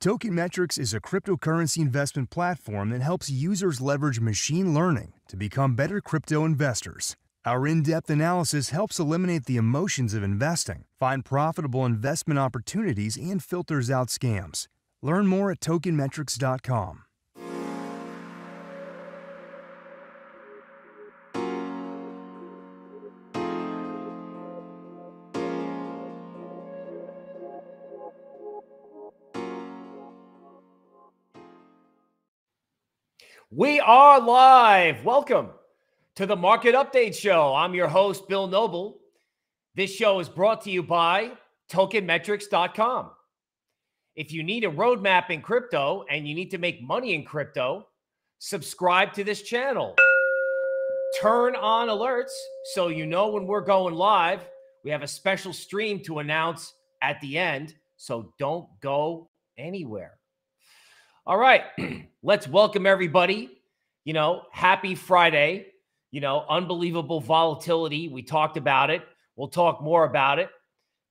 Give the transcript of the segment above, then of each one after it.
Token Metrics is a cryptocurrency investment platform that helps users leverage machine learning to become better crypto investors. Our in depth analysis helps eliminate the emotions of investing, find profitable investment opportunities, and filters out scams. Learn more at tokenmetrics.com. We are live. Welcome to the Market Update Show. I'm your host, Bill Noble. This show is brought to you by tokenmetrics.com. If you need a roadmap in crypto and you need to make money in crypto, subscribe to this channel. Turn on alerts so you know when we're going live. We have a special stream to announce at the end, so don't go anywhere. All right, let's welcome everybody. You know, happy Friday. You know, unbelievable volatility. We talked about it. We'll talk more about it.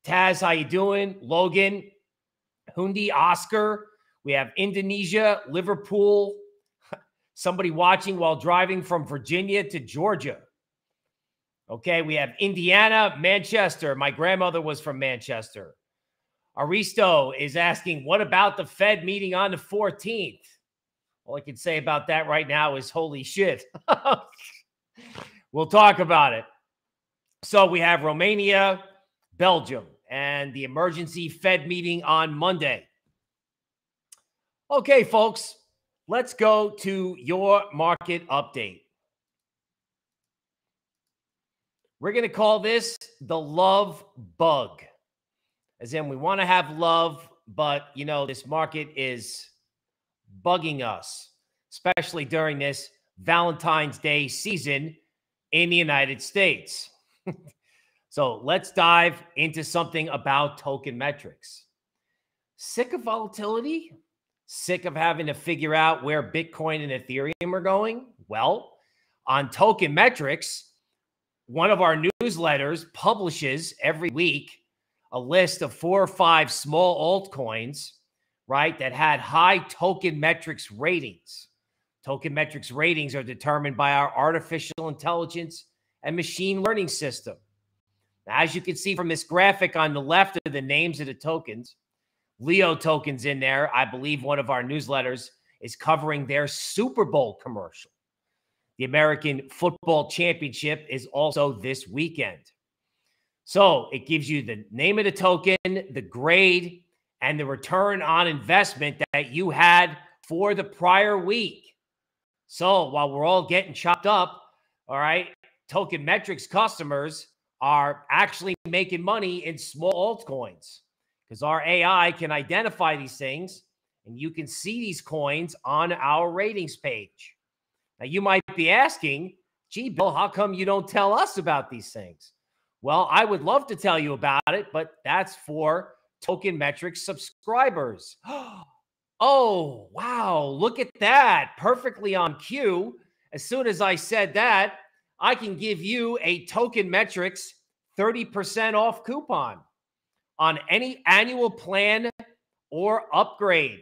Taz, how you doing? Logan, Hundi, Oscar. We have Indonesia, Liverpool. Somebody watching while driving from Virginia to Georgia. Okay, we have Indiana, Manchester. My grandmother was from Manchester. Aristo is asking, what about the Fed meeting on the 14th? All I can say about that right now is holy shit. we'll talk about it. So we have Romania, Belgium, and the emergency Fed meeting on Monday. Okay, folks, let's go to your market update. We're going to call this the love bug as in we want to have love, but you know, this market is bugging us, especially during this Valentine's Day season in the United States. so let's dive into something about token metrics. Sick of volatility? Sick of having to figure out where Bitcoin and Ethereum are going? Well, on token metrics, one of our newsletters publishes every week a list of four or five small altcoins, right, that had high token metrics ratings. Token metrics ratings are determined by our artificial intelligence and machine learning system. As you can see from this graphic on the left are the names of the tokens. Leo tokens in there. I believe one of our newsletters is covering their Super Bowl commercial. The American Football Championship is also this weekend. So it gives you the name of the token, the grade, and the return on investment that you had for the prior week. So while we're all getting chopped up, all right, token metrics customers are actually making money in small altcoins because our AI can identify these things and you can see these coins on our ratings page. Now, you might be asking, gee, Bill, how come you don't tell us about these things? Well, I would love to tell you about it, but that's for Token Metrics subscribers. oh, wow. Look at that. Perfectly on cue. As soon as I said that, I can give you a Token Metrics 30% off coupon on any annual plan or upgrade.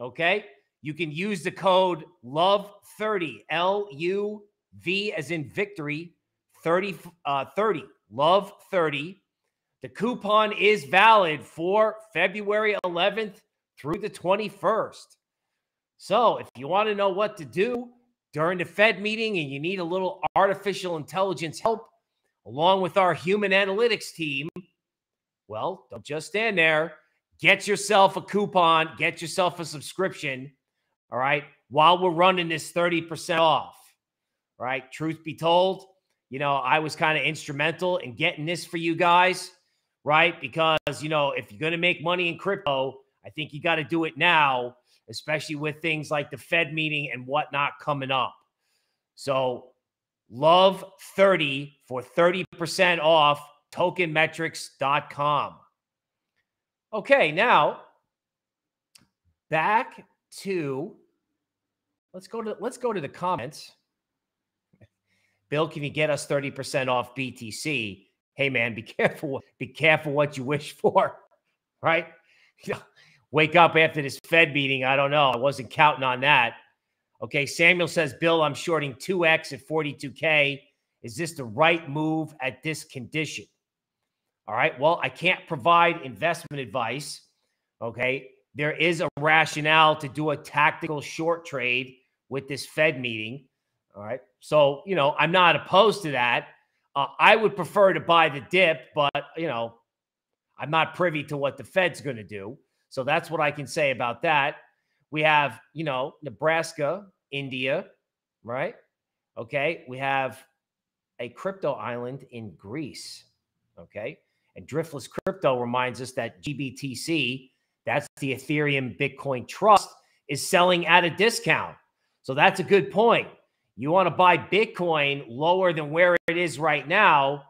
Okay. You can use the code LOVE30, L U V as in victory, 30, uh, 30 Love 30. The coupon is valid for February 11th through the 21st. So, if you want to know what to do during the Fed meeting and you need a little artificial intelligence help along with our human analytics team, well, don't just stand there. Get yourself a coupon, get yourself a subscription, all right, while we're running this 30% off. Right, truth be told, you know, I was kind of instrumental in getting this for you guys, right? Because, you know, if you're going to make money in crypto, I think you got to do it now, especially with things like the Fed meeting and whatnot coming up. So, love 30 for 30% off tokenmetrics.com. Okay, now back to let's go to let's go to the comments. Bill, can you get us 30% off BTC? Hey man, be careful. Be careful what you wish for. Right? wake up after this Fed meeting. I don't know. I wasn't counting on that. Okay. Samuel says, Bill, I'm shorting 2x at 42K. Is this the right move at this condition? All right. Well, I can't provide investment advice. Okay. There is a rationale to do a tactical short trade with this Fed meeting. All right. So, you know, I'm not opposed to that. Uh, I would prefer to buy the dip, but, you know, I'm not privy to what the Fed's going to do. So that's what I can say about that. We have, you know, Nebraska, India, right? Okay. We have a crypto island in Greece. Okay. And Driftless Crypto reminds us that GBTC, that's the Ethereum Bitcoin Trust, is selling at a discount. So that's a good point. You want to buy Bitcoin lower than where it is right now.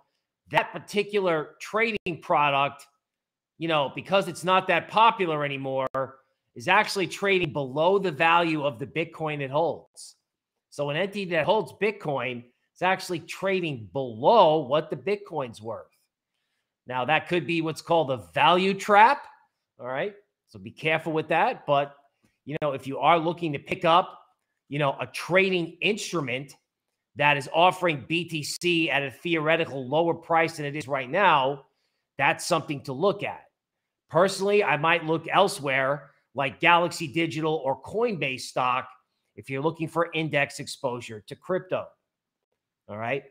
That particular trading product, you know, because it's not that popular anymore, is actually trading below the value of the Bitcoin it holds. So an entity that holds Bitcoin is actually trading below what the Bitcoin's worth. Now, that could be what's called a value trap. All right. So be careful with that. But, you know, if you are looking to pick up, you know, a trading instrument that is offering BTC at a theoretical lower price than it is right now, that's something to look at. Personally, I might look elsewhere like Galaxy Digital or Coinbase stock if you're looking for index exposure to crypto. All right.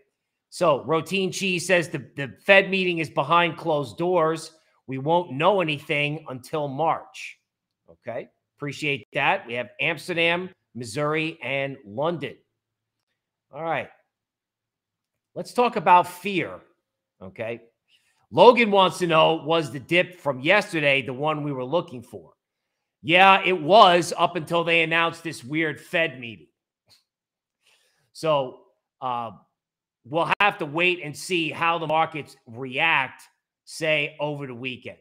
So, Routine Cheese says the, the Fed meeting is behind closed doors. We won't know anything until March. Okay. Appreciate that. We have Amsterdam, Missouri, and London. All right. Let's talk about fear. Okay. Logan wants to know was the dip from yesterday the one we were looking for? Yeah, it was up until they announced this weird Fed meeting. So, uh, we'll have to wait and see how the markets react, say, over the weekend.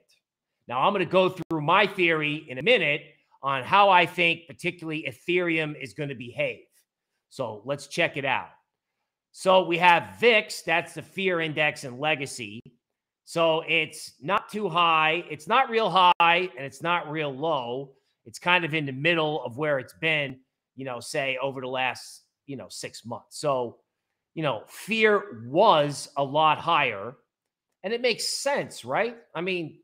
Now, I'm going to go through my theory in a minute on how I think, particularly Ethereum, is going to behave. So let's check it out. So we have VIX, that's the fear index and legacy. So it's not too high, it's not real high, and it's not real low. It's kind of in the middle of where it's been, you know, say over the last, you know, six months. So you know, fear was a lot higher. And it makes sense, right? I mean,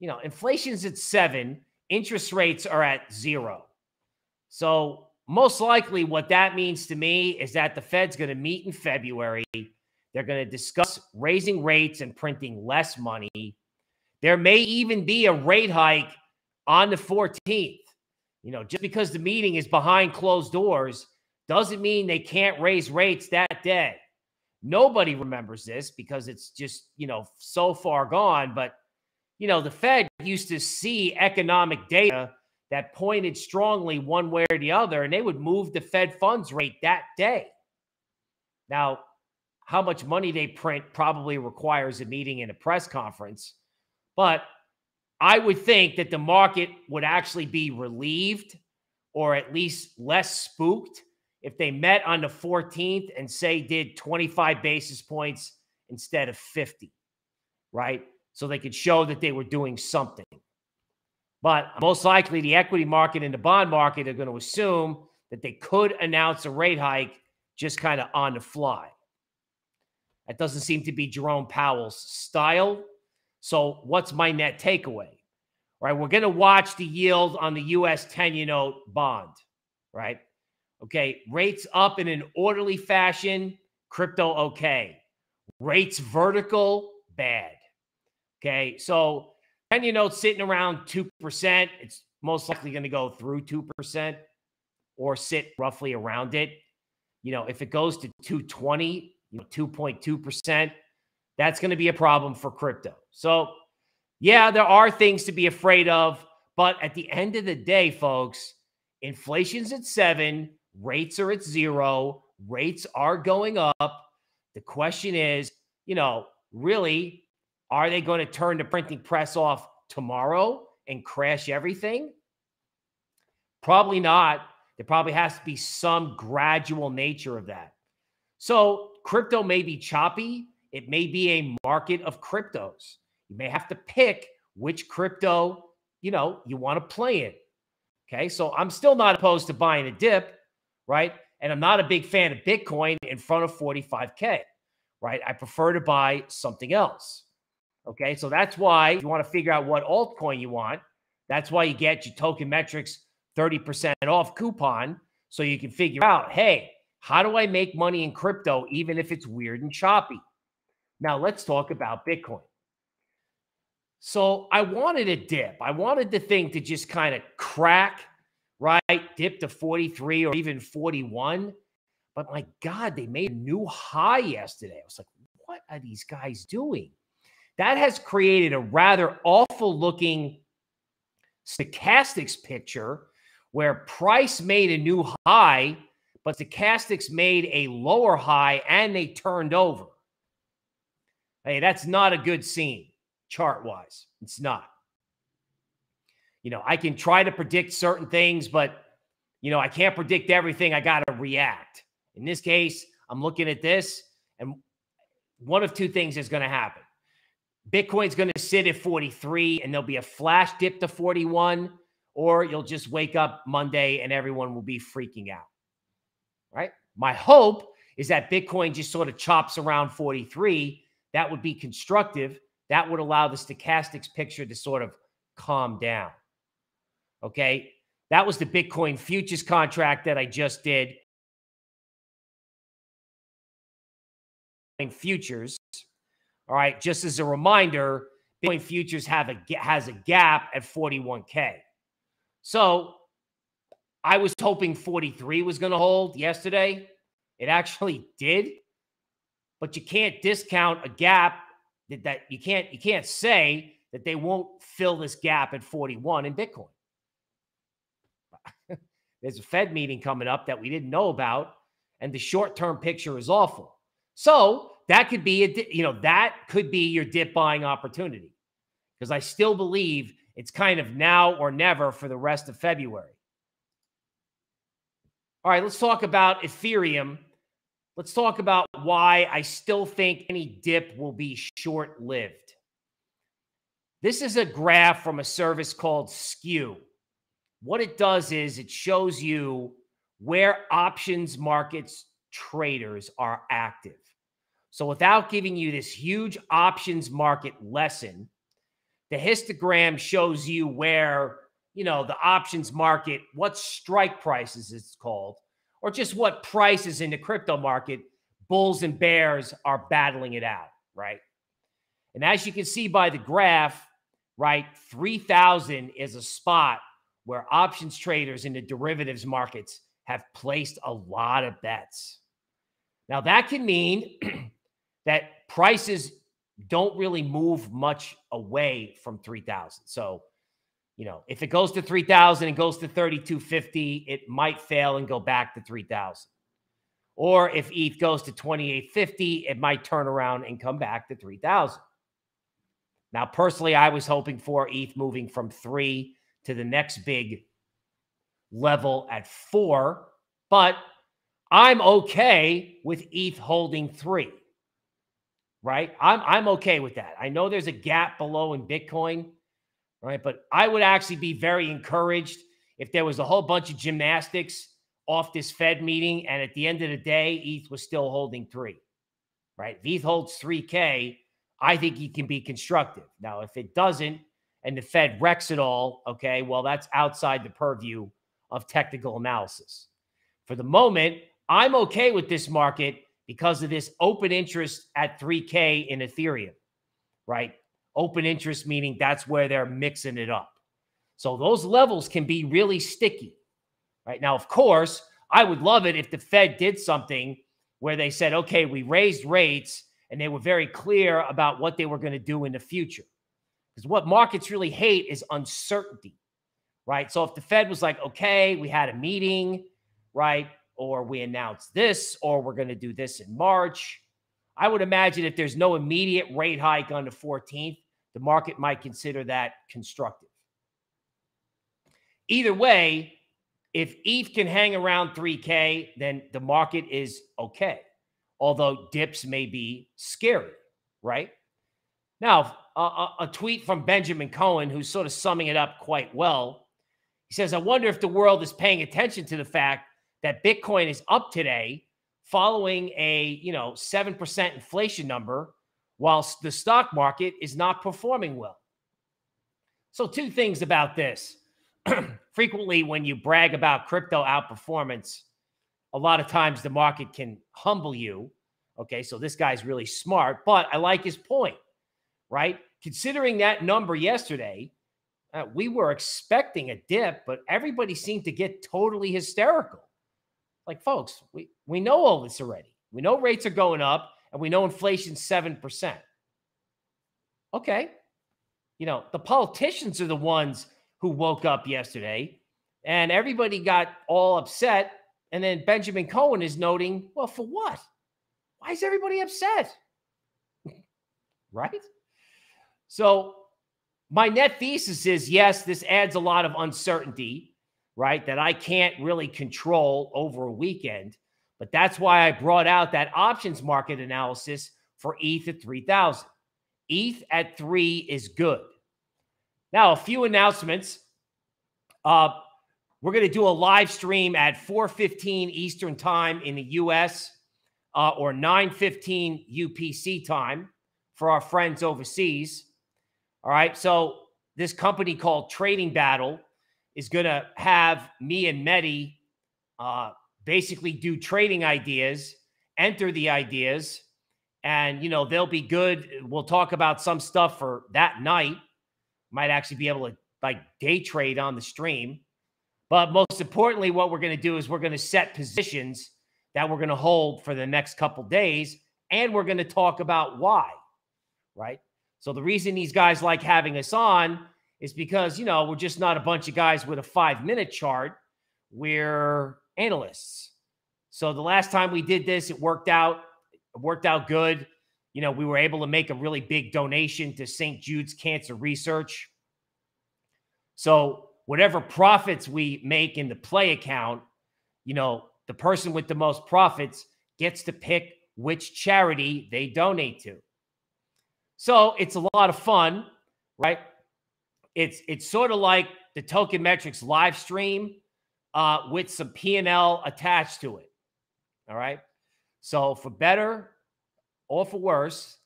you know, inflation's at seven, interest rates are at zero. So, most likely, what that means to me is that the Fed's going to meet in February. They're going to discuss raising rates and printing less money. There may even be a rate hike on the 14th. You know, just because the meeting is behind closed doors doesn't mean they can't raise rates that day. Nobody remembers this because it's just, you know, so far gone. But, you know, the Fed used to see economic data that pointed strongly one way or the other, and they would move the Fed funds rate that day. Now, how much money they print probably requires a meeting and a press conference. But I would think that the market would actually be relieved or at least less spooked if they met on the 14th and say did 25 basis points instead of 50, right? So they could show that they were doing something. But most likely, the equity market and the bond market are going to assume that they could announce a rate hike just kind of on the fly. That doesn't seem to be Jerome Powell's style. So, what's my net takeaway? Right, we're going to watch the yield on the US 10 year note bond, right? Okay. Rates up in an orderly fashion, crypto okay. Rates vertical, bad. Okay. So 10 year notes sitting around 2%. It's most likely going to go through 2% or sit roughly around it. You know, if it goes to 220, you know, 2.2%, that's going to be a problem for crypto. So, yeah, there are things to be afraid of. But at the end of the day, folks, inflation's at seven. Rates are at zero. Rates are going up. The question is, you know, really, are they going to turn the printing press off tomorrow and crash everything? Probably not. There probably has to be some gradual nature of that. So, crypto may be choppy. It may be a market of cryptos. You may have to pick which crypto you know, you want to play in. Okay. So I'm still not opposed to buying a dip, right? And I'm not a big fan of Bitcoin in front of 45K, right? I prefer to buy something else. Okay. So that's why you want to figure out what altcoin you want. That's why you get your token metrics 30% off coupon so you can figure out, hey, how do I make money in crypto even if it's weird and choppy? Now let's talk about Bitcoin. So I wanted a dip. I wanted the thing to just kind of crack, right? Dip to 43 or even 41. But my God, they made a new high yesterday. I was like, what are these guys doing? That has created a rather awful looking stochastics picture where price made a new high, but stochastics made a lower high and they turned over. Hey, that's not a good scene chart wise. It's not. You know, I can try to predict certain things, but, you know, I can't predict everything. I got to react. In this case, I'm looking at this, and one of two things is going to happen. Bitcoin's going to sit at 43 and there'll be a flash dip to 41, or you'll just wake up Monday and everyone will be freaking out. Right? My hope is that Bitcoin just sort of chops around 43. That would be constructive. That would allow the stochastics picture to sort of calm down. Okay. That was the Bitcoin futures contract that I just did. Futures. All right. Just as a reminder, Bitcoin futures have a has a gap at 41k. So I was hoping 43 was going to hold yesterday. It actually did. But you can't discount a gap that, that you can't you can't say that they won't fill this gap at 41 in Bitcoin. There's a Fed meeting coming up that we didn't know about, and the short-term picture is awful. So that could be a you know that could be your dip buying opportunity because I still believe it's kind of now or never for the rest of February. All right, let's talk about Ethereum let's talk about why I still think any dip will be short lived. This is a graph from a service called Skew. What it does is it shows you where options markets traders are active. So without giving you this huge options market lesson, the histogram shows you where, you know, the options market, what strike prices it's called, or just what prices in the crypto market, bulls and bears are battling it out, right? And as you can see by the graph, right, 3000 is a spot where options traders in the derivatives markets have placed a lot of bets. Now, that can mean that prices don't really move much away from 3000. So, you know, if it goes to 3000 and goes to 3250, it might fail and go back to 3000. Or if ETH goes to 2850, it might turn around and come back to 3000. Now, personally, I was hoping for ETH moving from 3 to the next big level at 4, but I'm okay with ETH holding 3. Right? I'm I'm okay with that. I know there's a gap below in Bitcoin right? But I would actually be very encouraged if there was a whole bunch of gymnastics off this Fed meeting, and at the end of the day, ETH was still holding three, right? If ETH holds 3K, I think he can be constructive. Now, if it doesn't, and the Fed wrecks it all, okay, well, that's outside the purview of technical analysis. For the moment, I'm okay with this market because of this open interest at 3K in Ethereum, right? Open interest, meaning that's where they're mixing it up. So those levels can be really sticky. Right now, of course, I would love it if the Fed did something where they said, okay, we raised rates and they were very clear about what they were going to do in the future. Because what markets really hate is uncertainty, right? So if the Fed was like, okay, we had a meeting, right? Or we announced this, or we're going to do this in March. I would imagine if there's no immediate rate hike on the 14th, the market might consider that constructive. Either way, if ETH can hang around 3K, then the market is okay. Although dips may be scary, right? Now, a, a tweet from Benjamin Cohen, who's sort of summing it up quite well. He says, I wonder if the world is paying attention to the fact that Bitcoin is up today following a, you know, 7% inflation number whilst the stock market is not performing well. So two things about this. Frequently when you brag about crypto outperformance, a lot of times the market can humble you. Okay, so this guy's really smart, but I like his point, right? Considering that number yesterday, uh, we were expecting a dip, but everybody seemed to get totally hysterical. Like, folks, we, we know all this already. We know rates are going up and we know inflation's 7%. Okay. You know, the politicians are the ones who woke up yesterday and everybody got all upset. And then Benjamin Cohen is noting, well, for what? Why is everybody upset? right? So, my net thesis is yes, this adds a lot of uncertainty, right? That I can't really control over a weekend. But that's why I brought out that options market analysis for ETH at 3000. ETH at three is good. Now, a few announcements. Uh, we're going to do a live stream at 4:15 Eastern Time in the U.S. Uh, or 9:15 UTC time for our friends overseas. All right. So this company called Trading Battle is going to have me and Mehdi uh, basically do trading ideas, enter the ideas, and you know they'll be good. We'll talk about some stuff for that night. Might actually be able to like day trade on the stream. But most importantly, what we're going to do is we're going to set positions that we're going to hold for the next couple days, and we're going to talk about why, right? So the reason these guys like having us on is because, you know, we're just not a bunch of guys with a five minute chart. We're analysts. So the last time we did this, it worked out. It worked out good. You know, we were able to make a really big donation to St. Jude's Cancer Research. So whatever profits we make in the play account, you know, the person with the most profits gets to pick which charity they donate to. So it's a lot of fun, right? It's it's sort of like the Token Metrics live stream uh, with some P&L attached to it. All right. So for better or for worse,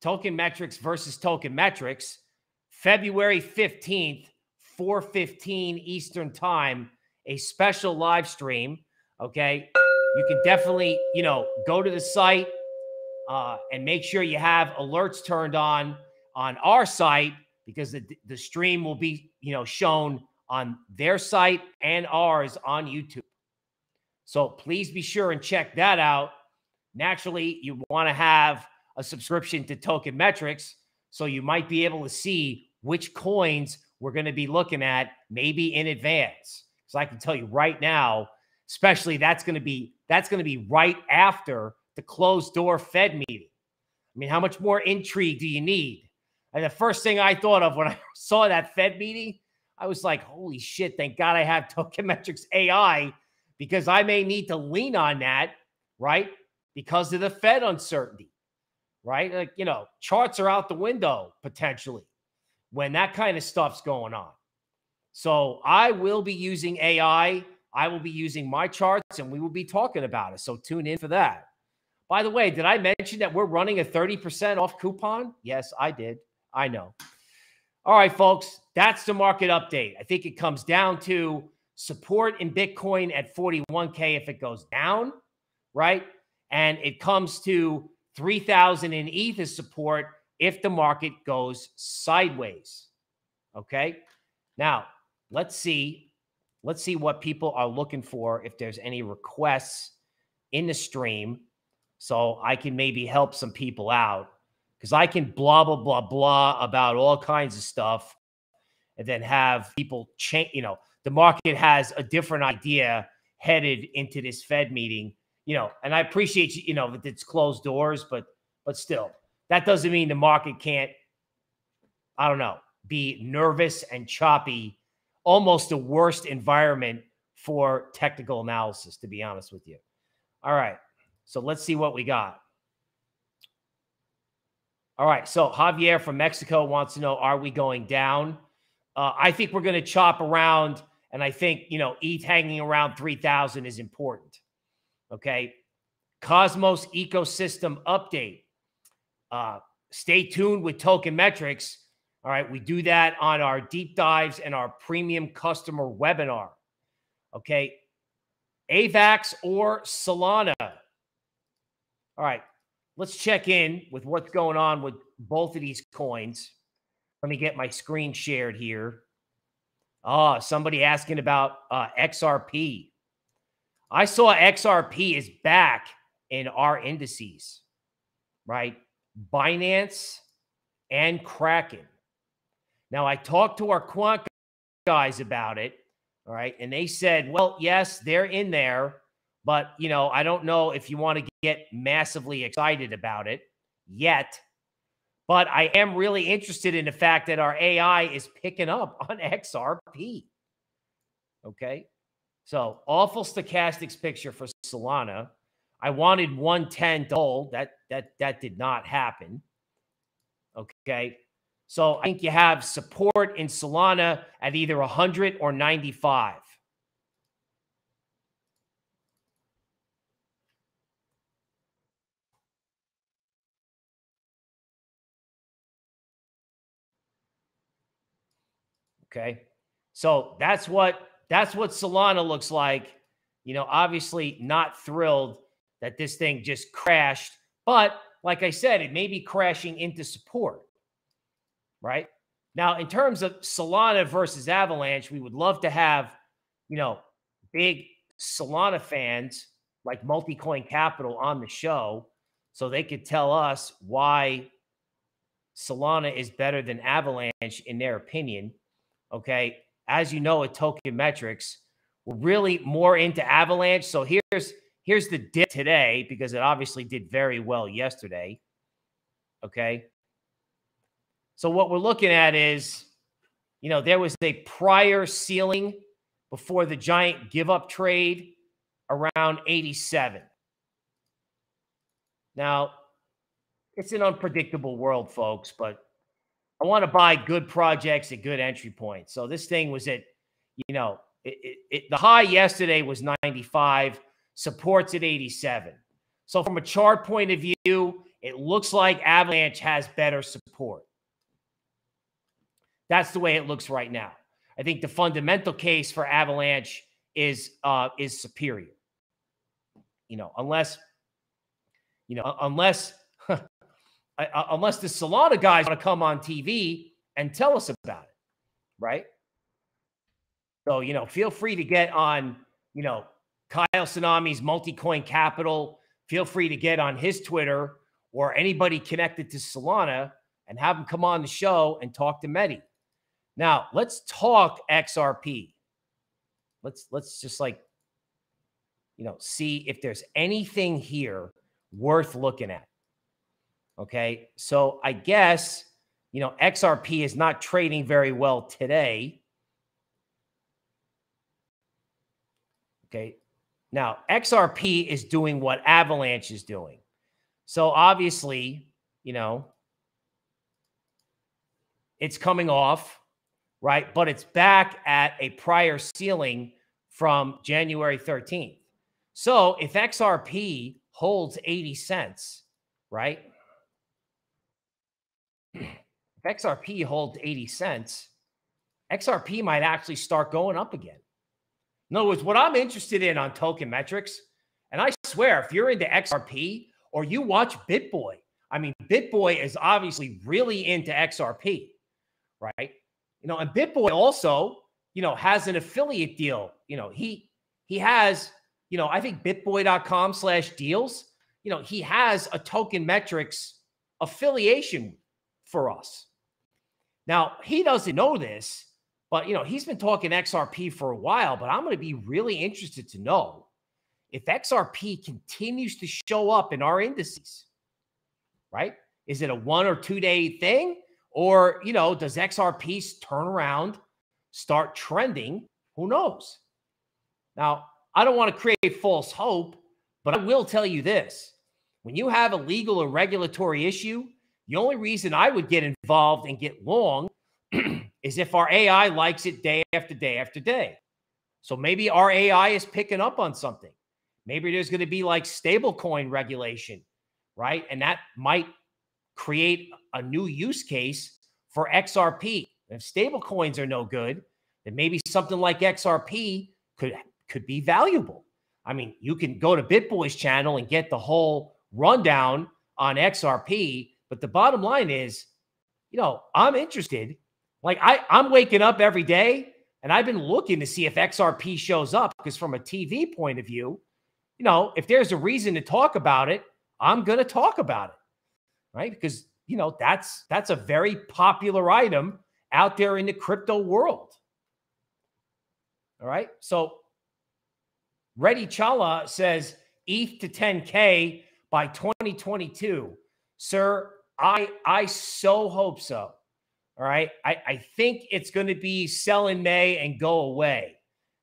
Token Metrics versus Token Metrics, February 15th, 4:15 Eastern Time, a special live stream. Okay. You can definitely, you know, go to the site, uh, and make sure you have alerts turned on on our site because the, the stream will be you know shown on their site and ours on YouTube. So please be sure and check that out. Naturally, you want to have a subscription to Token Metrics so you might be able to see which coins we're going to be looking at maybe in advance. So I can tell you right now, especially that's going to be that's going to be right after the closed door Fed meeting. I mean, how much more intrigue do you need? And the first thing I thought of when I saw that Fed meeting, I was like, holy shit, thank God I have Tokenmetrics AI because I may need to lean on that, right? Because of the Fed uncertainty, right? Like, you know, charts are out the window potentially when that kind of stuff's going on. So I will be using AI. I will be using my charts and we will be talking about it. So tune in for that. By the way, did I mention that we're running a 30% off coupon? Yes, I did. I know. All right, folks, that's the market update. I think it comes down to support in Bitcoin at 41K if it goes down, right? And it comes to 3,000 in ETH as support if the market goes sideways. Okay. Now, let's see. Let's see what people are looking for if there's any requests in the stream so I can maybe help some people out because I can blah blah blah blah about all kinds of stuff, and then have people change. You know, the market has a different idea headed into this Fed meeting. You know, and I appreciate you. You know that it's closed doors, but but still, that doesn't mean the market can't. I don't know. Be nervous and choppy. Almost the worst environment for technical analysis, to be honest with you. All right. So let's see what we got. All right. So Javier from Mexico wants to know Are we going down? Uh, I think we're going to chop around. And I think, you know, ETH hanging around 3,000 is important. Okay. Cosmos ecosystem update. Uh, stay tuned with Token Metrics. All right. We do that on our deep dives and our premium customer webinar. Okay. AVAX or Solana. All right let's check in with what's going on with both of these coins. Let me get my screen shared here. Ah, oh, somebody asking about uh, XRP. I saw XRP is back in our indices, right? Binance and Kraken. Now, I talked to our quant guys about it, all right, and they said, well, yes, they're in there, but, you know, I don't know if you want to get massively excited about it yet. But I am really interested in the fact that our AI is picking up on XRP. Okay. So awful stochastics picture for Solana. I wanted 110 to hold. That that that did not happen. Okay. So I think you have support in Solana at either 100 or 95. Okay. So that's what that's what Solana looks like. You know, obviously not thrilled that this thing just crashed, but like I said, it may be crashing into support. Right? Now, in terms of Solana versus Avalanche, we would love to have, you know, big Solana fans like Multicoin Capital on the show so they could tell us why Solana is better than Avalanche in their opinion. Okay. As you know, at Token Metrics, we're really more into Avalanche. So here's here's the dip today because it obviously did very well yesterday. Okay. So what we're looking at is, you know, there was a prior ceiling before the giant give up trade around 87. Now, it's an unpredictable world, folks, but I want to buy good projects at good entry points. So this thing was at, you know, it, it, it, the high yesterday was 95, supports at 87. So from a chart point of view, it looks like Avalanche has better support. That's the way it looks right now. I think the fundamental case for Avalanche is uh, is superior. You know, unless you know, unless unless the Solana guys want to come on TV and tell us about it, right? So, you know, feel free to get on, you know, Kyle Samani's Multicoin Capital. Feel free to get on his Twitter or anybody connected to Solana and have him come on the show and talk to Mehdi. Now, let's talk XRP. Let's let's just like you know, see if there's anything here worth looking at. Okay. So I guess, you know, XRP is not trading very well today. Okay. Now, XRP is doing what Avalanche is doing. So obviously, you know, it's coming off, right? But it's back at a prior ceiling from January 13th. So if XRP holds 80 cents, right? If XRP holds 80 cents, XRP might actually start going up again. In other words, what I'm interested in on token metrics, and I swear, if you're into XRP or you watch BitBoy, I mean, BitBoy is obviously really into XRP, right? You know, and BitBoy also, you know, has an affiliate deal. You know, he he has, you know, I think bitboy.com slash deals, you know, he has a token metrics affiliation for us. Now, he doesn't know this, but you know, he's been talking XRP for a while, but I'm going to be really interested to know if XRP continues to show up in our indices. Right? Is it a one or two day thing or, you know, does XRP turn around, start trending? Who knows? Now, I don't want to create false hope, but I will tell you this. When you have a legal or regulatory issue, The only reason I would get involved and get long is if our AI likes it day after day after day. So maybe our AI is picking up on something. Maybe there's going to be like stablecoin regulation, right? And that might create a new use case for XRP. If stablecoins are no good, then maybe something like XRP could could be valuable. I mean, you can go to BitBoy's channel and get the whole rundown on XRP, but the bottom line is, you know, I'm interested. Like I I'm waking up every day and I've been looking to see if XRP shows up because from a TV point of view, you know, if there's a reason to talk about it, I'm going to talk about it. Right? Because, you know, that's that's a very popular item out there in the crypto world. All right? So Reddy Chala says ETH to 10K by 2022. Sir, I I so hope so. All right. I, I think it's going to be sell in May and go away.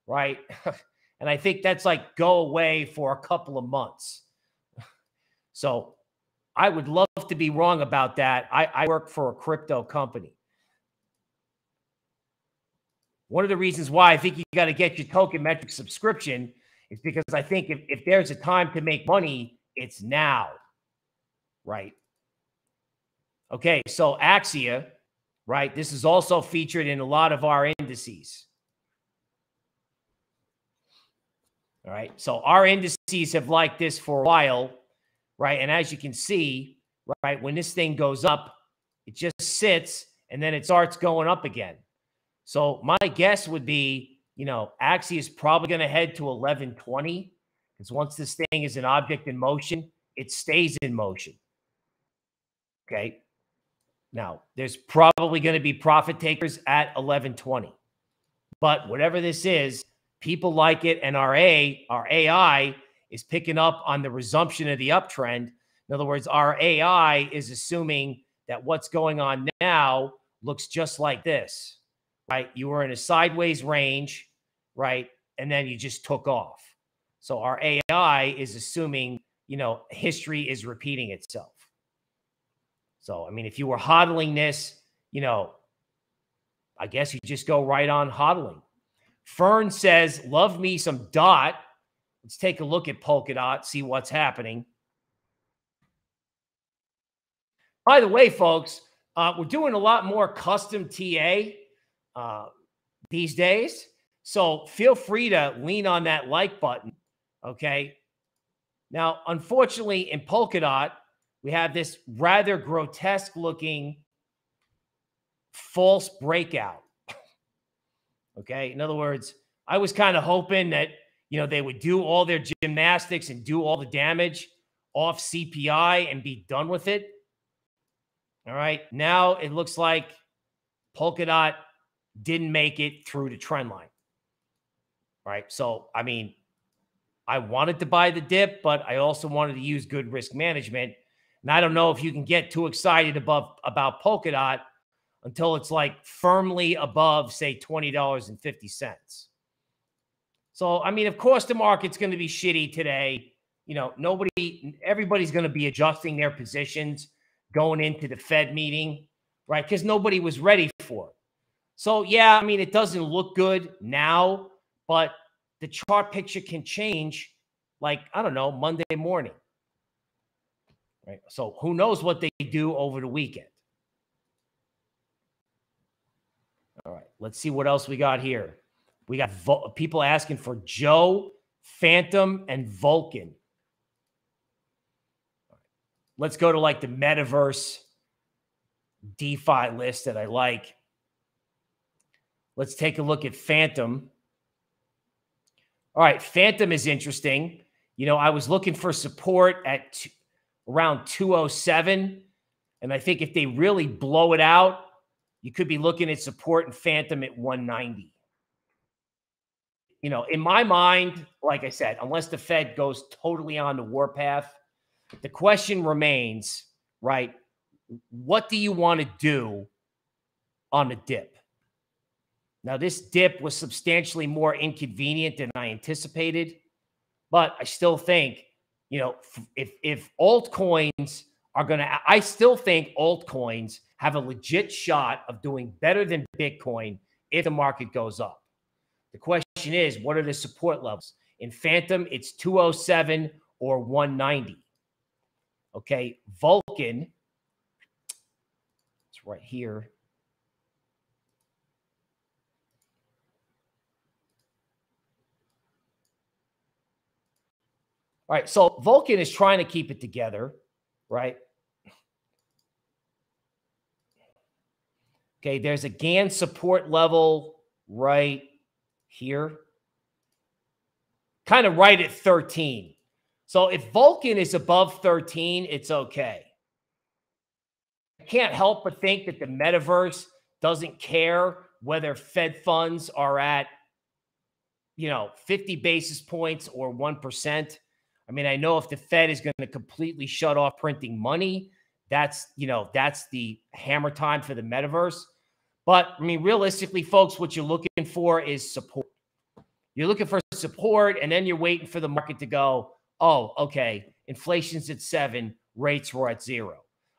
Right. and I think that's like go away for a couple of months. So I would love to be wrong about that. I, I work for a crypto company. One of the reasons why I think you got to get your token metric subscription is because I think if, if there's a time to make money, it's now. Right. Okay. So Axie, right? This is also featured in a lot of our indices. All right. So our indices have liked this for a while, right? And as you can see, right, when this thing goes up, it just sits and then it starts going up again. So my guess would be, you know, Axie is probably going to head to 1120 because once this thing is an object in motion, it stays in motion. Okay. Now, there's probably going to be profit takers at 1120. But whatever this is, people like it and our A, our AI is picking up on the resumption of the uptrend. In other words, our AI is assuming that what's going on now looks just like this right? You were in a sideways range, right? And then you just took off. So our AI is assuming, you know, history is repeating itself. So, I mean, if you were hodling this, you know, I guess you just go right on hodling. Fern says, Love me some dot. Let's take a look at Polkadot, see what's happening. By the way, folks, uh, we're doing a lot more custom TA uh, these days. So feel free to lean on that like button. Okay. Now, unfortunately, in Polkadot, we have this rather grotesque looking false breakout. okay. In other words, I was kind of hoping that, you know, they would do all their gymnastics and do all the damage off CPI and be done with it. All right. Now it looks like Polkadot didn't make it through the trend line. Right. So, I mean, I wanted to buy the dip, but I also wanted to use good risk management. And I don't know if you can get too excited above about Polkadot until it's like firmly above, say, $20.50. So, I mean, of course, the market's going to be shitty today. You know, nobody, everybody's going to be adjusting their positions going into the Fed meeting, right? Because nobody was ready for it. So, yeah, I mean, it doesn't look good now, but the chart picture can change like, I don't know, Monday morning. Right. So, who knows what they do over the weekend? All right. Let's see what else we got here. We got people asking for Joe, Fantom, and Vulcan. Let's go to like the metaverse DeFi list that I like. Let's take a look at Fantom. All right, Fantom is interesting. You know, I was looking for support at around 207. And I think if they really blow it out, you could be looking at support and Fantom at 190. You know, in my mind, like I said, unless the Fed goes totally on the warpath, the question remains, right? What do you want to do on a dip? Now, this dip was substantially more inconvenient than I anticipated, but I still think, you know, if if altcoins are going to, I still think altcoins have a legit shot of doing better than Bitcoin if the market goes up. The question is, what are the support levels? In Fantom, it's 207 or 190. Okay. Vulcan, it's right here. All right. So Vulcan is trying to keep it together, right? Okay. There's a Gann support level right here, kind of right at 13. So if Vulcan is above 13, it's okay. I can't help but think that the metaverse doesn't care whether Fed funds are at, you know, 50 basis points or 1%. I mean, I know if the Fed is going to completely shut off printing money, that's, you know, that's the hammer time for the metaverse. But I mean, realistically, folks, what you're looking for is support. You're looking for support, and then you're waiting for the market to go, oh, okay, inflation's at seven, rates were at zero.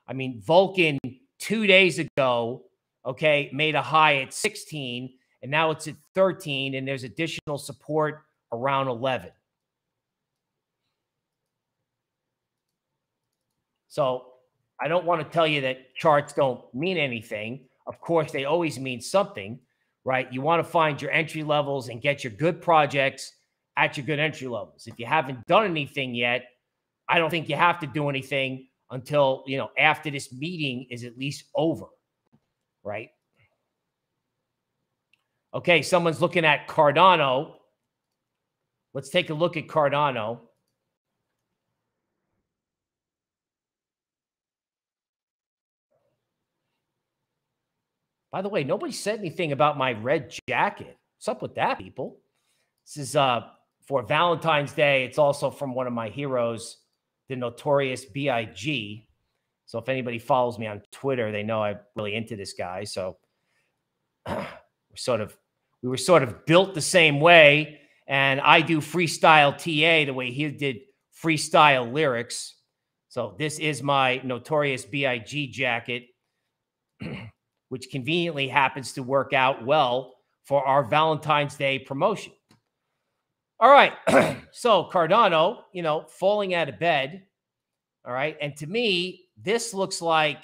I mean, Vulcan two days ago, okay, made a high at 16, and now it's at 13, and there's additional support around 11. So I don't want to tell you that charts don't mean anything. Of course, they always mean something, right? You want to find your entry levels and get your good projects at your good entry levels. If you haven't done anything yet, I don't think you have to do anything until, you know, after this meeting is at least over, right? Okay, someone's looking at Cardano. Let's take a look at Cardano. By the way, nobody said anything about my red jacket. What's up with that, people? This is uh for Valentine's Day. It's also from one of my heroes, the notorious B.I.G. So if anybody follows me on Twitter, they know I'm really into this guy. So we're sort of we were sort of built the same way. And I do freestyle TA the way he did freestyle lyrics. So this is my notorious B.I.G. jacket. which conveniently happens to work out well for our Valentine's Day promotion. All right. so Cardano, you know, falling out of bed. All right. And to me, this looks like,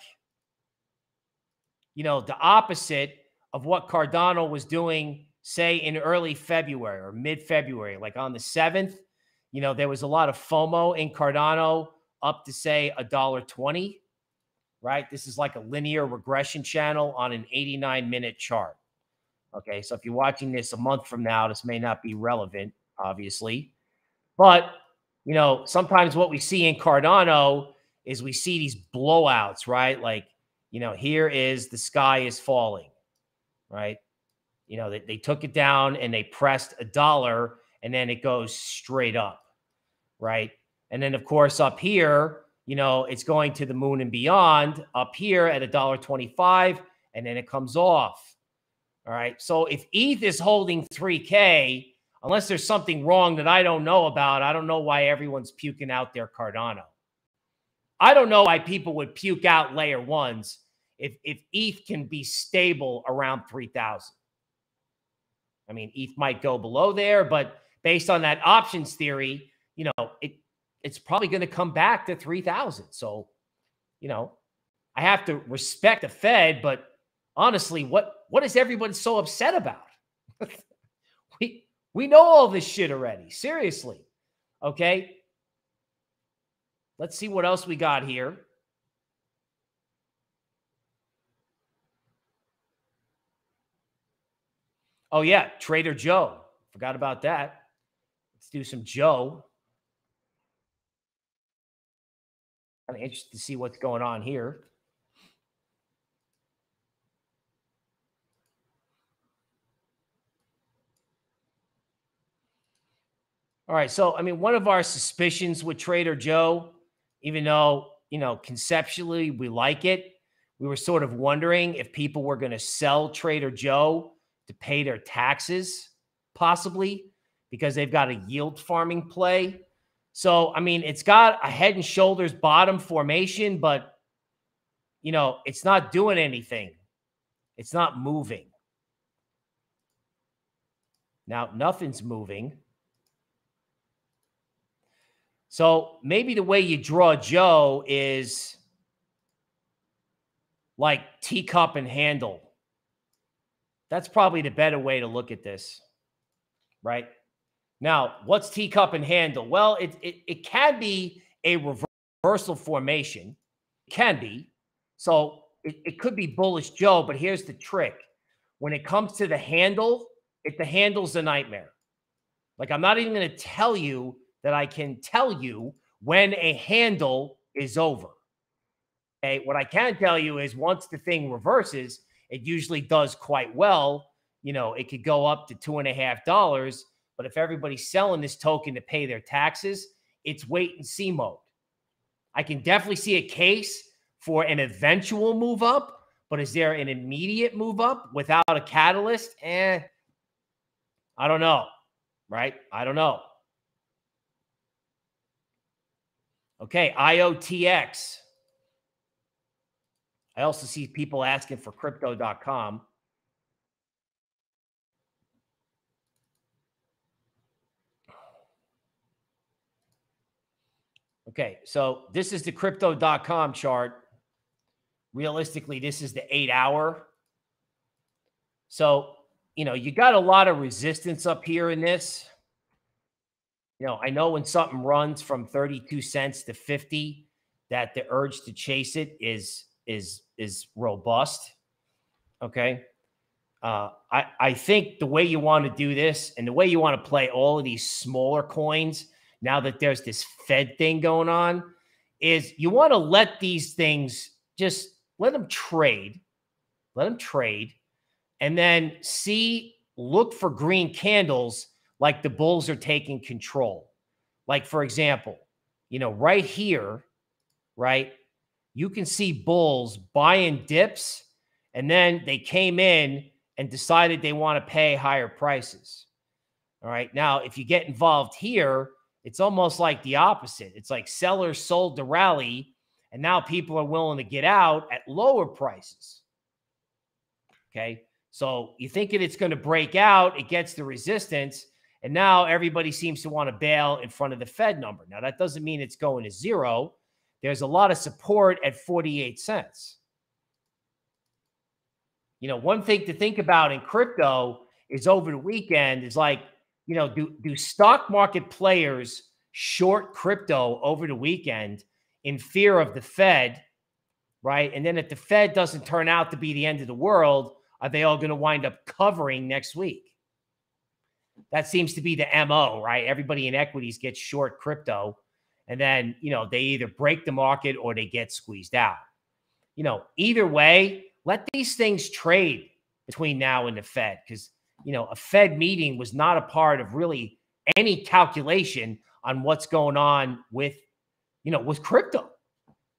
you know, the opposite of what Cardano was doing, say, in early February or mid February, like on the 7th. You know, there was a lot of FOMO in Cardano up to say a dollar twenty right? This is like a linear regression channel on an 89 minute chart. Okay, so if you're watching this a month from now, this may not be relevant, obviously. But, you know, sometimes what we see in Cardano is we see these blowouts, right? Like, you know, here is the sky is falling, right? You know, they, they took it down and they pressed a dollar and then it goes straight up, right? And then, of course, up here, you know, it's going to the moon and beyond up here at a dollar 25 and then it comes off. All right. So if ETH is holding 3K, unless there's something wrong that I don't know about, I don't know why everyone's puking out their Cardano. I don't know why people would puke out layer ones if, if ETH can be stable around 3,000. I mean, ETH might go below there, but based on that options theory, you know, it it's probably going to come back to 3,000. So, you know, I have to respect the Fed, but honestly, what what is everyone so upset about? we we know all this shit already. Seriously. Okay? Let's see what else we got here. Oh yeah, Trader Joe. Forgot about that. Let's do some Joe. Kind of interested to see what's going on here. All right. So, I mean, one of our suspicions with Trader Joe, even though, you know, conceptually we like it, we were sort of wondering if people were going to sell Trader Joe to pay their taxes, possibly because they've got a yield farming play. So, I mean, it's got a head and shoulders bottom formation, but, you know, it's not doing anything. It's not moving. Now, nothing's moving. So maybe the way you draw Joe is like teacup and handle. That's probably the better way to look at this, right? Now, what's teacup and handle? Well, it, it, it can be a reversal formation. It can be. So it, it could be bullish Joe, but here's the trick. When it comes to the handle, it the handle's a nightmare. Like I'm not even going to tell you that I can tell you when a handle is over. Okay. What I can tell you is once the thing reverses, it usually does quite well. You know, it could go up to two and a half dollars. But if everybody's selling this token to pay their taxes, it's wait and see mode. I can definitely see a case for an eventual move up, but is there an immediate move up without a catalyst? Eh, I don't know. Right? I don't know. Okay, IOTX. I also see people asking for crypto.com. Okay, so this is the crypto.com chart. Realistically, this is the eight hour. So, you know, you got a lot of resistance up here in this you know, I know when something runs from 32 cents to 50 that the urge to chase it is is is robust. Okay. Uh, I, I think the way you want to do this and the way you want to play all of these smaller coins now that there's this Fed thing going on is you want to let these things just let them trade, let them trade, and then see, look for green candles like the Bulls are taking control. Like, for example, you know, right here, right, you can see Bulls buying dips, and then they came in and decided they want to pay higher prices. All right. Now, if you get involved here, it's almost like the opposite. It's like sellers sold the rally, and now people are willing to get out at lower prices. Okay. So you thinking it's going to break out, it gets the resistance, and now everybody seems to want to bail in front of the Fed number. Now, that doesn't mean it's going to zero. There's a lot of support at 48 cents. You know, one thing to think about in crypto is over the weekend is like, you know, do, do stock market players short crypto over the weekend in fear of the Fed, right? And then if the Fed doesn't turn out to be the end of the world, are they all going to wind up covering next week? That seems to be the MO, right? Everybody in equities gets short crypto. And then, you know, they either break the market or they get squeezed out. You know, either way, let these things trade between now and the Fed because, you know, a Fed meeting was not a part of really any calculation on what's going on with, you know, with crypto,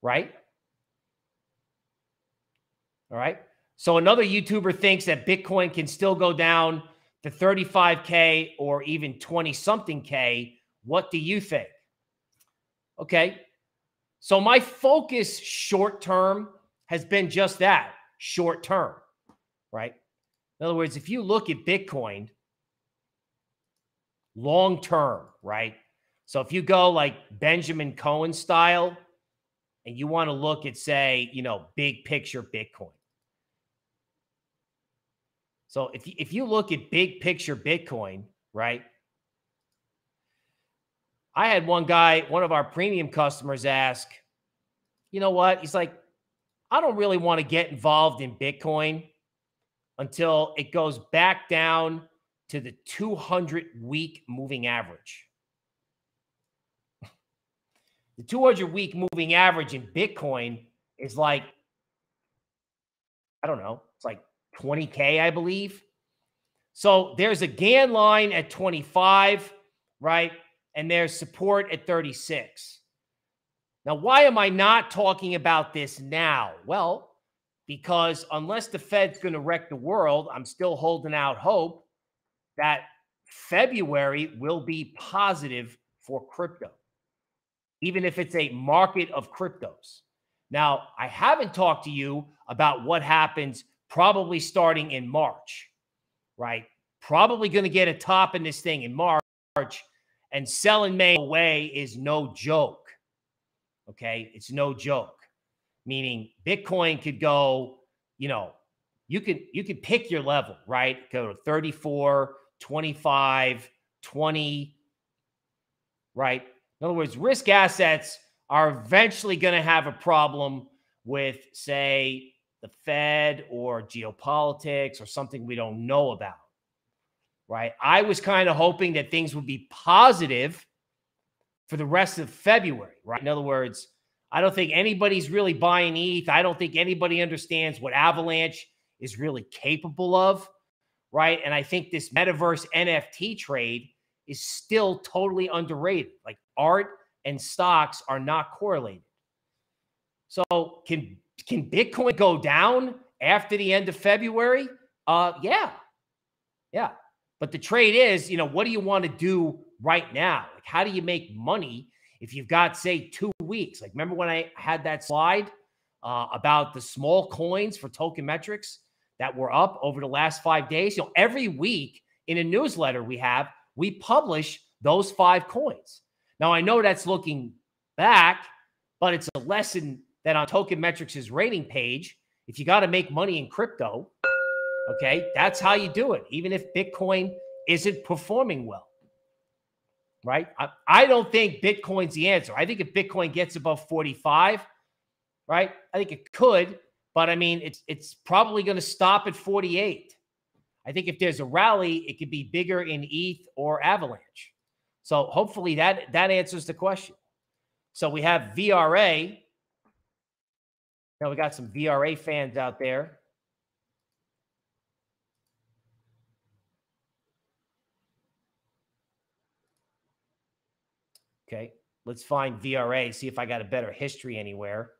right? All right. So another YouTuber thinks that Bitcoin can still go down to 35K or even 20 something K, what do you think? Okay. So my focus short term has been just that short term, right? In other words, if you look at Bitcoin long term, right? So if you go like Benjamin Cowen style and you want to look at, say, you know, big picture Bitcoin, so if you, if you look at big picture Bitcoin, right? I had one guy, one of our premium customers ask, you know what? He's like, I don't really want to get involved in Bitcoin until it goes back down to the 200 week moving average. the 200 week moving average in Bitcoin is like, I don't know, it's like 20K, I believe. So there's a Gann line at 25, right? And there's support at 36. Now, why am I not talking about this now? Well, because unless the Fed's going to wreck the world, I'm still holding out hope that February will be positive for crypto. even if it's a market of cryptos. Now, I haven't talked to you about what happens probably starting in March, right? Probably going to get a top in this thing in March, and selling May away is no joke. Okay. It's no joke, meaning Bitcoin could go, you know, you can you can pick your level, right? Go to 34, 25, 20, right? In other words, risk assets are eventually going to have a problem with, say, the Fed or geopolitics or something we don't know about, right? I was kind of hoping that things would be positive for the rest of February, right? In other words, I don't think anybody's really buying ETH. I don't think anybody understands what Avalanche is really capable of, right? And I think this metaverse NFT trade is still totally underrated. Like art and stocks are not correlated. So can can Bitcoin go down after the end of February? Uh yeah. Yeah. But the trade is, you know, what do you want to do right now? Like how do you make money if you've got say 2 weeks? Like remember when I had that slide uh, about the small coins for token metrics that were up over the last 5 days? You know, every week in a newsletter we have, we publish those 5 coins. Now, I know that's looking back, but it's a lesson that on Token Metrics' rating page, if you got to make money in crypto, okay, that's how you do it, even if Bitcoin isn't performing well. Right? I, I don't think Bitcoin's the answer. I think if Bitcoin gets above 45, right, I think it could, but I mean, it's it's probably going to stop at 48. I think if there's a rally, it could be bigger in ETH or Avalanche. So hopefully that that answers the question. So we have VRA. Now we got some VRA fans out there. Okay, let's find VRA, see if I got a better history anywhere.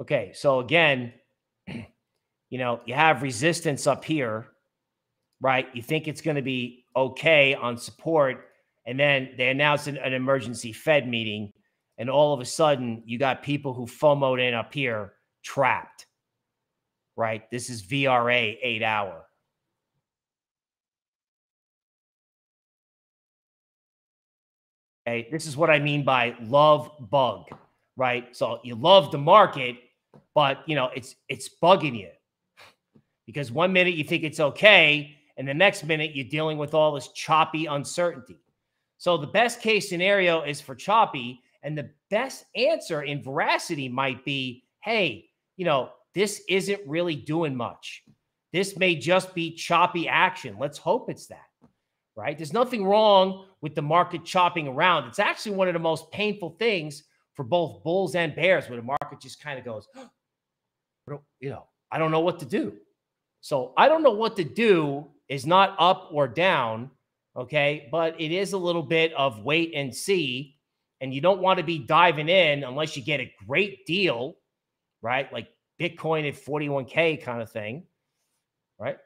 Okay, so again, you know, you have resistance up here, right? You think it's going to be okay on support, and then they announce an, an, emergency Fed meeting, and all of a sudden you got people who FOMOed in up here trapped, right? This is VRA eight hour. Okay, this is what I mean by love bug, right? So you love the market but you know it's it's bugging you because one minute you think it's okay and the next minute you're dealing with all this choppy uncertainty so the best case scenario is for choppy and the best answer in Verasity might be hey you know this isn't really doing much this may just be choppy action let's hope it's that right there's nothing wrong with the market chopping around it's actually one of the most painful things for both bulls and bears where the market just kind of goes you know, I don't know what to do. So I don't know what to do is not up or down. Okay. But it is a little bit of wait and see. And you don't want to be diving in unless you get a great deal, right? Like Bitcoin at 41K kind of thing. Right.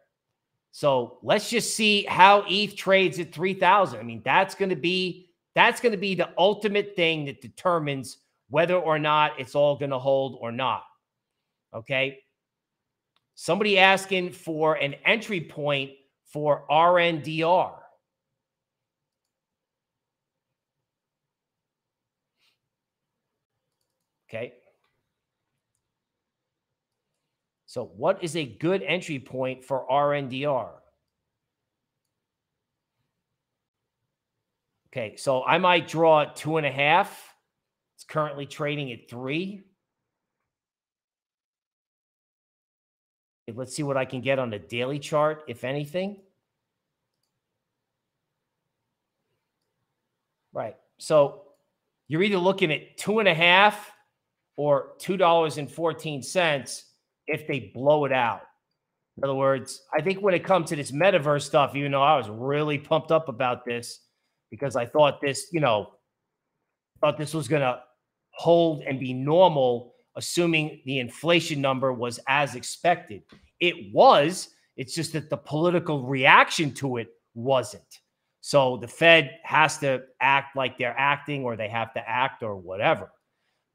So let's just see how ETH trades at 3000. I mean, that's going to be that's going to be the ultimate thing that determines whether or not it's all going to hold or not. Okay. Somebody asking for an entry point for RNDR. Okay. So, what is a good entry point for RNDR? Okay, so I might draw two and a half. It's currently trading at three. Let's see what I can get on the daily chart, if anything. Right. So you're either looking at two and a half or two dollars and fourteen cents if they blow it out. In other words, I think when it comes to this metaverse stuff, even though I was really pumped up about this because I thought this, you know, thought this was gonna hold and be normal assuming the inflation number was as expected. It was, it's just that the political reaction to it wasn't. So the Fed has to act like they're acting or they have to act or whatever.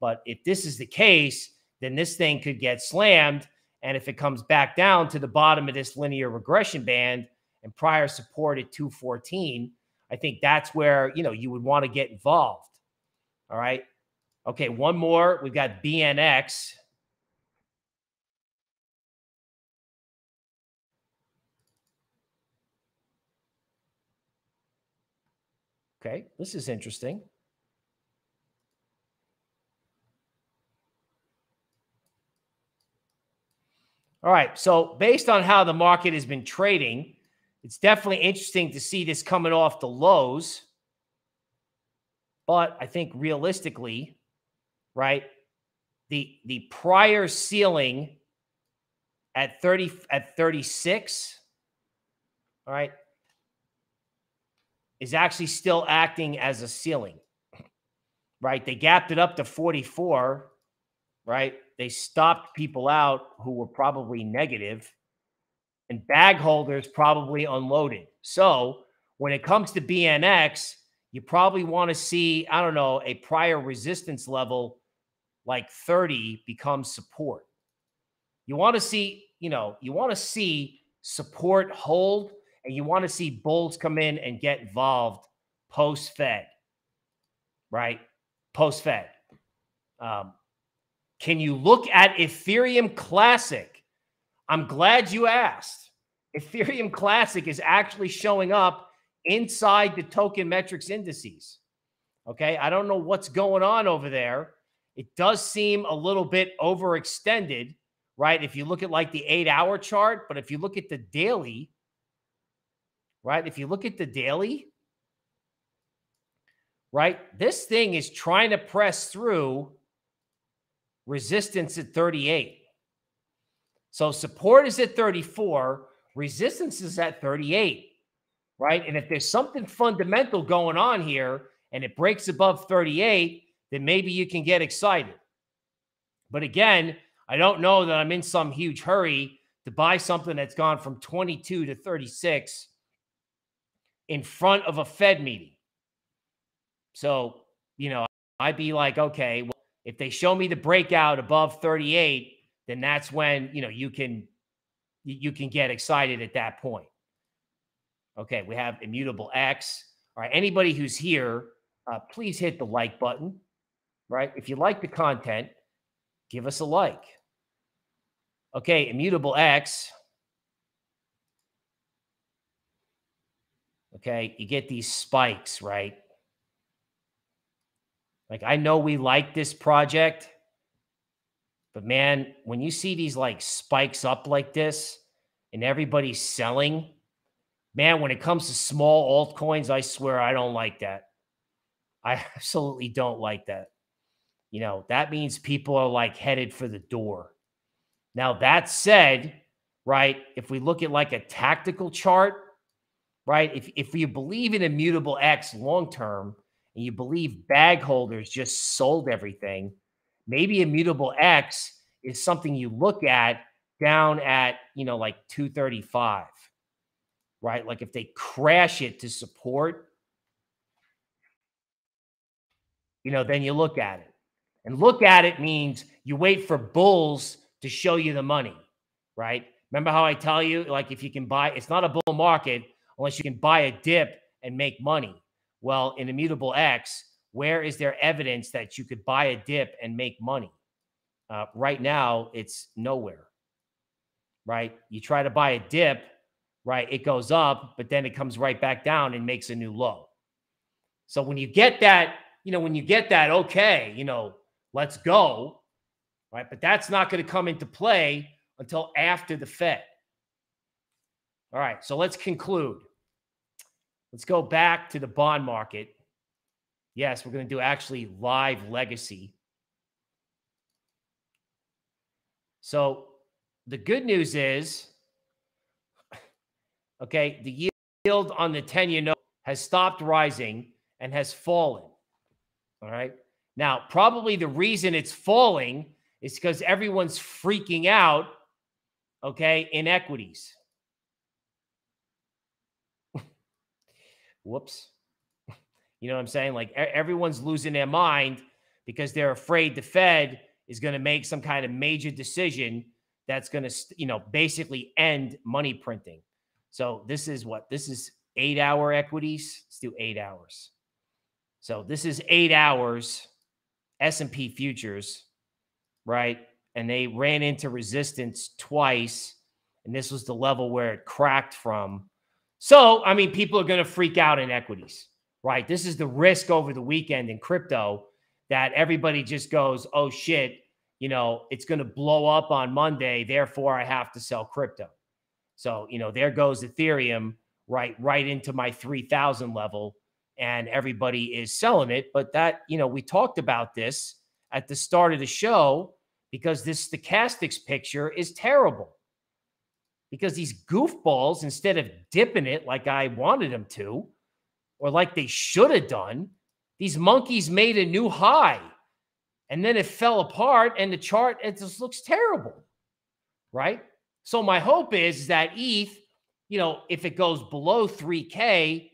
But if this is the case, then this thing could get slammed. And if it comes back down to the bottom of this linear regression band and prior support at 214, I think that's where, you know, you would want to get involved. All right. Okay, one more. We've got BNX. Okay, this is interesting. All right, so based on how the market has been trading, it's definitely interesting to see this coming off the lows. But I think realistically, right, the the prior ceiling at 30 at 36, all right, is actually still acting as a ceiling. Right? They gapped it up to 44, right? They stopped people out who were probably negative and bag holders probably unloaded. So when it comes to BNX, you probably want to see, I don't know, a prior resistance level like 30 become support. You want to see, you know, you want to see support hold and you want to see bulls come in and get involved post Fed, right? Post Fed. Um, can you look at Ethereum Classic? I'm glad you asked. Ethereum Classic is actually showing up inside the token metrics indices. Okay. I don't know what's going on over there. It does seem a little bit overextended, right? If you look at like the eight hour chart, but if you look at the daily, right? If you look at the daily, right, this thing is trying to press through resistance at 38. So support is at 34, resistance is at 38, right? And if there's something fundamental going on here and it breaks above 38, then maybe you can get excited. But again, I don't know that I'm in some huge hurry to buy something that's gone from 22 to 36 in front of a Fed meeting. So, you know, I'd be like, okay, well, if they show me the breakout above 38, then that's when, you know, you can you can get excited at that point. Okay, we have immutable X. All right, anybody who's here, uh, please hit the like button. Right, if you like the content, give us a like. Okay, immutable X. Okay. You get these spikes, right? Like, I know we like this project, but man, when you see these like spikes up like this and everybody's selling, man, when it comes to small altcoins, I swear I don't like that. I absolutely don't like that. You know, that means people are like headed for the door. Now, that said, right, if we look at like a tactical chart, right? If, if you believe in immutable X long term and you believe bag holders just sold everything, maybe immutable X is something you look at down at, you know, like 235, right? Like if they crash it to support, you know, then you look at it. And look at it means you wait for bulls to show you the money, right? Remember how I tell you, like, if you can buy, it's not a bull market unless you can buy a dip and make money. Well, in Immutable X, where is there evidence that you could buy a dip and make money? Uh, right now, it's nowhere. Right? You try to buy a dip, right? It goes up, but then it comes right back down and makes a new low. So when you get that, you know, when you get that, okay, you know, let's go, right? But that's not going to come into play until after the Fed. All right, so let's conclude. Let's go back to the bond market. Yes, we're going to do actually live legacy. So the good news is, okay, the yield on the 10 year note has stopped rising and has fallen. All right. Now, probably the reason it's falling is because everyone's freaking out, okay, in equities. Whoops. You know what I'm saying? Like everyone's losing their mind because they're afraid the Fed is going to make some kind of major decision that's going to, you know, basically end money printing. So this is what this is eight hour equities. Let's do eight hours. So this is eight hours S&P futures, right? And they ran into resistance twice. And this was the level where it cracked from. So, I mean, people are going to freak out in equities, right? This is the risk over the weekend in crypto that everybody just goes, oh shit, you know, it's going to blow up on Monday. Therefore, I have to sell crypto. So, you know, there goes Ethereum right, right into my 3000 level and everybody is selling it. But that, you know, we talked about this at the start of the show because this stochastics picture is terrible. Because these goofballs, instead of dipping it like I wanted them to, or like they should have done, these monkeys made a new high and then it fell apart and the chart it just looks terrible right so my hope is that eth you know if it goes below 3k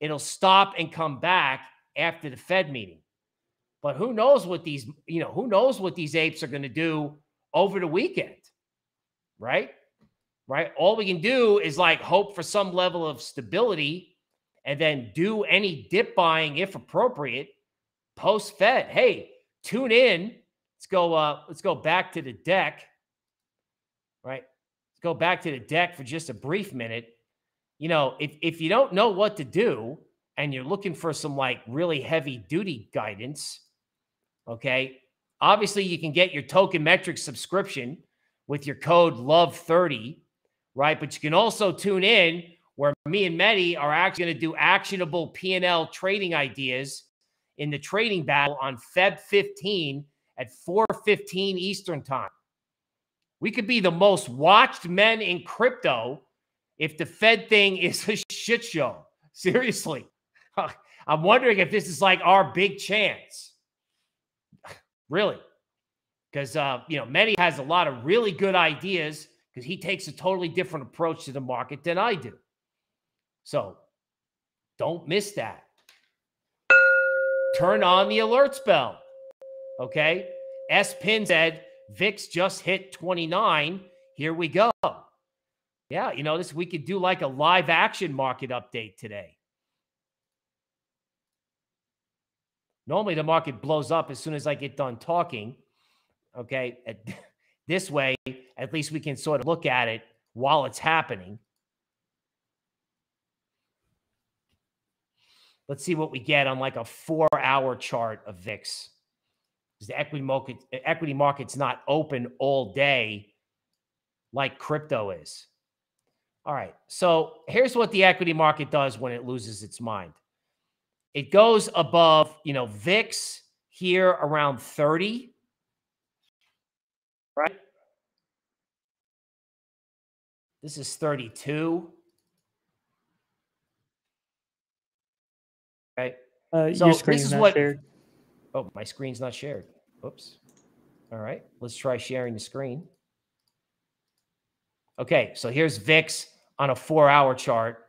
it'll stop and come back after the Fed meeting. But who knows what these, you know, who knows what these apes are going to do over the weekend, right? Right. All we can do is like hope for some level of stability and then do any dip buying if appropriate post Fed. Hey, tune in. Let's go, uh, let's go back to the deck. Right. Let's go back to the deck for just a brief minute you know, if if you don't know what to do and you're looking for some like really heavy duty guidance, okay, obviously you can get your token metric subscription with your code LUV30, right? But you can also tune in where me and Mehdi are actually going to do actionable P&L trading ideas in the trading battle on Feb 15 at 4:15 Eastern Time. We could be the most watched men in crypto if the Fed thing is a shit show. Seriously. I'm wondering if this is like our big chance. really. Because, uh, you know, Mehdi has a lot of really good ideas because he takes a totally different approach to the market than I do. So don't miss that. Turn on the alerts bell. Okay. S Pin said VIX just hit 29. Here we go. Yeah, you know, this we could do like a live action market update today. Normally the market blows up as soon as I get done talking. Okay. this way, at least we can sort of look at it while it's happening. Let's see what we get on like a four hour chart of VIX. Because the equity market equity market's not open all day like crypto is. All right. So here's what the equity market does when it loses its mind. It goes above, you know, VIX here around 30. Right? This is 32. Okay. Uh, so your screen's this is what, shared. Oh, my screen's not shared. Oops. All right. Let's try sharing the screen. Okay, so here's VIX on a four hour chart.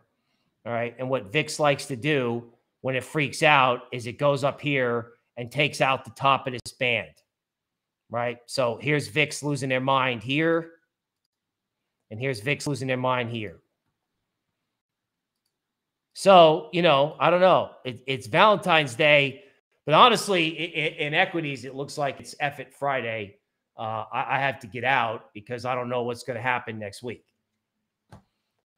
All right. And what VIX likes to do when it freaks out is it goes up here and takes out the top of this band. Right. So here's VIX losing their mind here. And here's VIX losing their mind here. So, you know, I don't know. It, it's Valentine's Day, but honestly, in, in equities, it looks like it's F it Friday uh, I, I have to get out because I don't know what's going to happen next week.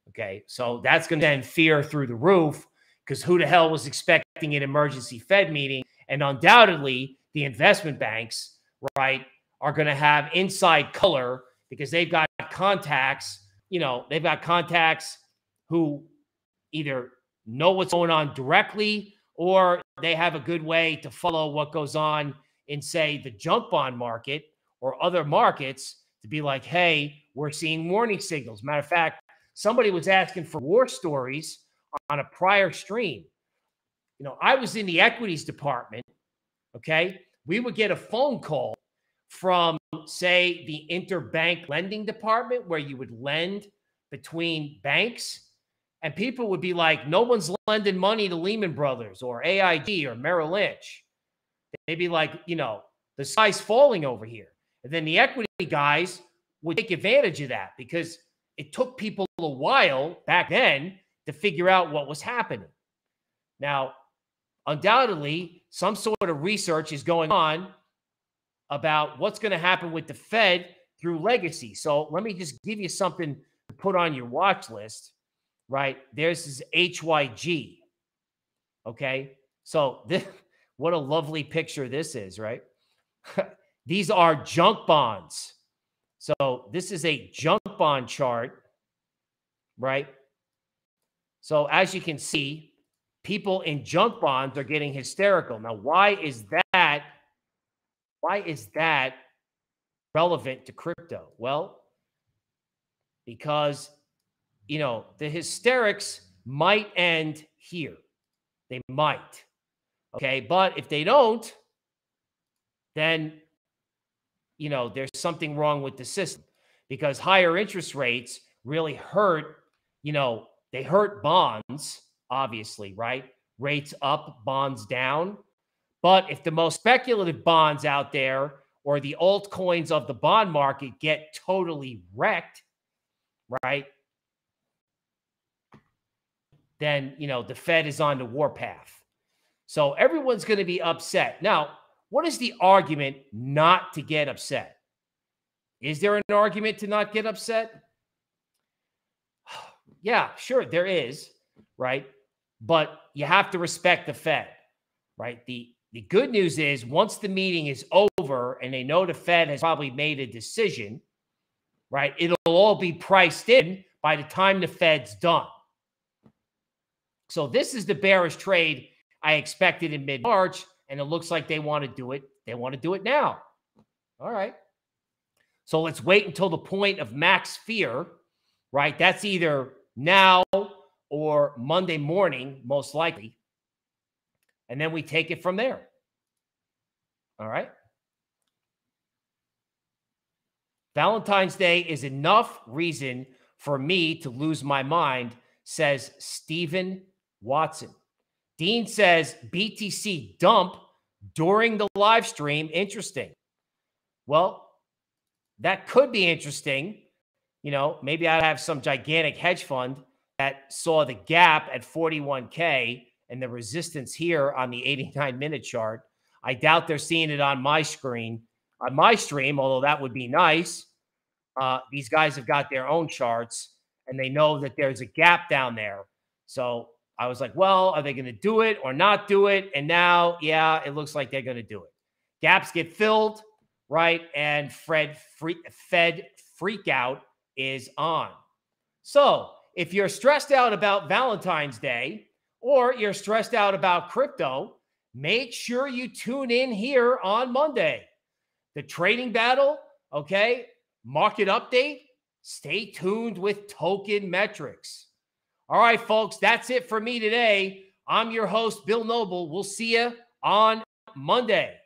Okay. So that's going to send fear through the roof because who the hell was expecting an emergency Fed meeting? And undoubtedly, the investment banks, right, are going to have inside color because they've got contacts, you know, they've got contacts who either know what's going on directly or they have a good way to follow what goes on in, say, the junk bond market or other markets to be like, hey, we're seeing warning signals. Matter of fact, somebody was asking for war stories on a prior stream. You know, I was in the equities department. Okay. We would get a phone call from, say, the interbank lending department where you would lend between banks. And people would be like, no one's lending money to Lehman Brothers or AIG or Merrill Lynch. They'd be like, you know, the sky's falling over here. And then the equity guys would take advantage of that because it took people a while back then to figure out what was happening. Now, undoubtedly, some sort of research is going on about what's going to happen with the Fed through legacy. So let me just give you something to put on your watch list, right? There's this HYG. Okay. So this, what a lovely picture this is, right? These are junk bonds. So this is a junk bond chart, right? So as you can see, people in junk bonds are getting hysterical. Now, why is that? Why is that relevant to crypto? Well, because you know the hysterics might end here. They might. Okay, but if they don't, then you know there's something wrong with the system because higher interest rates really hurt, you know, they hurt bonds obviously, right? Rates up, bonds down. But if the most speculative bonds out there or the altcoins of the bond market get totally wrecked, right? Then, you know, the Fed is on the warpath. So everyone's going to be upset. Now, what is the argument not to get upset? Is there an argument to not get upset? yeah, sure, there is, right? But you have to respect the Fed, right? The the good news is once the meeting is over and they know the Fed has probably made a decision, right? It'll all be priced in by the time the Fed's done. So this is the bearish trade I expected in mid-March, and it looks like they want to do it. They want to do it now. All right. So let's wait until the point of max fear, right? That's either now Monday morning, most likely. And then we take it from there. All right. Valentine's Day is enough reason for me to lose my mind, says Stephen Watson. Dean says BTC dump during the live stream. Interesting. Well, that could be interesting. You know, maybe I'd have some gigantic hedge fund that saw the gap at 41K and the resistance here on the 89 minute chart. I doubt they're seeing it on my screen, on my stream, although that would be nice. Uh, these guys have got their own charts and they know that there's a gap down there. So I was like, well, are they going to do it or not do it? And now, yeah, it looks like they're going to do it. Gaps get filled, right? And Fred free, Fed freak out is on. So if you're stressed out about Valentine's Day or you're stressed out about crypto, make sure you tune in here on Monday. The trading battle, okay, market update. Stay tuned with token metrics. All right, folks, that's it for me today. I'm your host, Bill Noble. We'll see you on Monday.